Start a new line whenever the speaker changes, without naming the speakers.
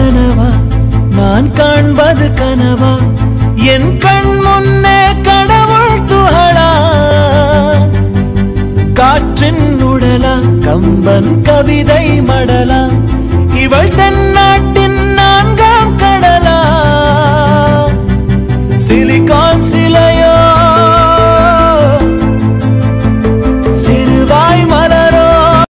கனவா? நான் காண்பது கனவா? என் கண் முன்னே கடவுள் துகளா? காற்றின் உடலா? கம்பன் கவிதை மடலா? இவள் தென்னாட்டின் நான்காம் கடலா? சிலிகான் சிலையோ